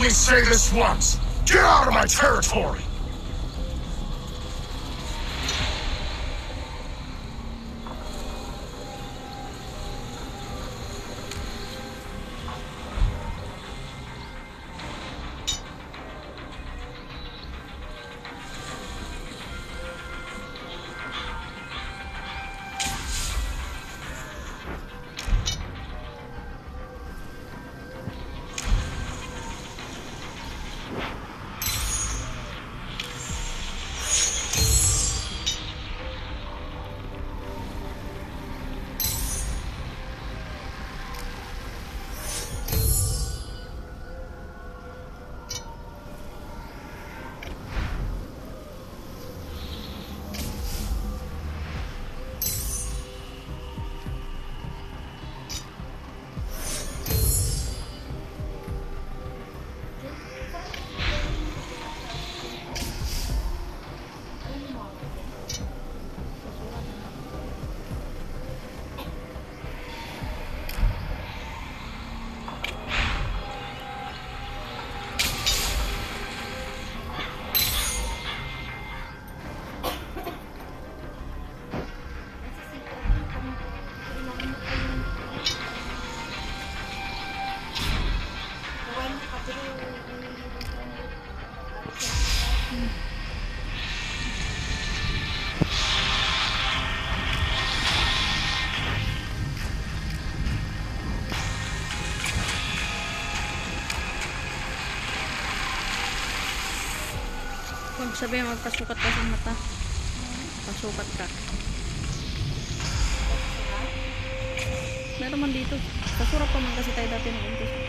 only say this once. Get out of my territory! Sabihin magpasukat ka sa mata. Pasukat ka. Meron man dito. Pasurap pa man kasi tayo dati ng umpisa.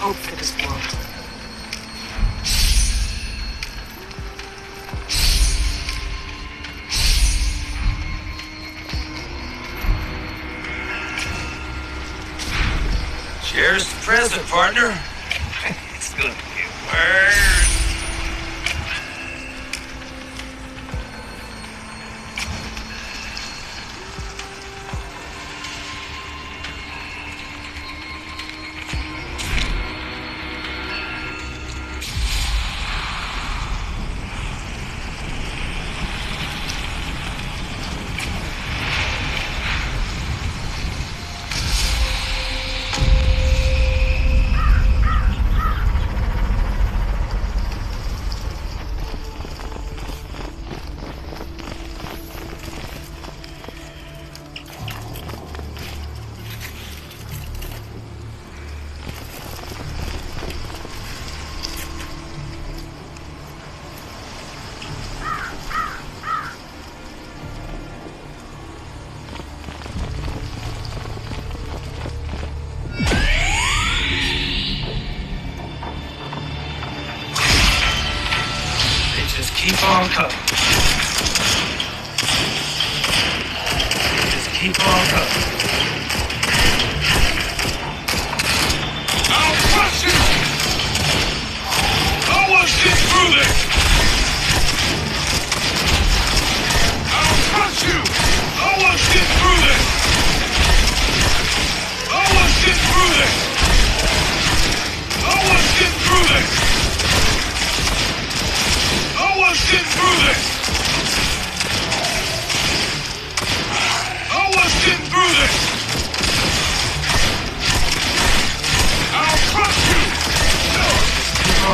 hope for this world. Cheers to present, partner. it's gonna be worse.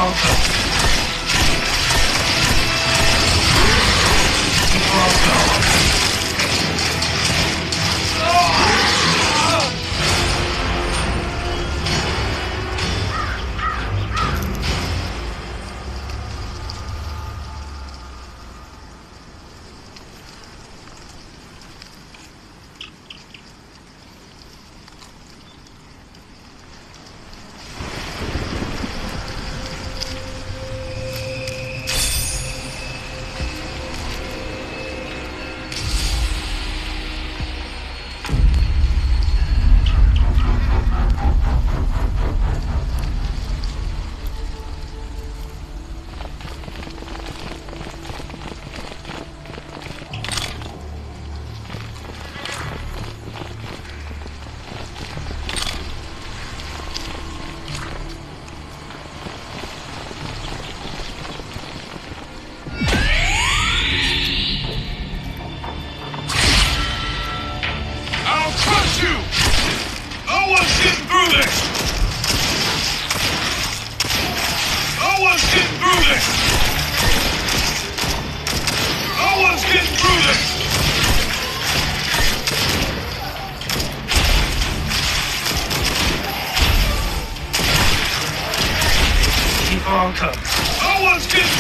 alta No one's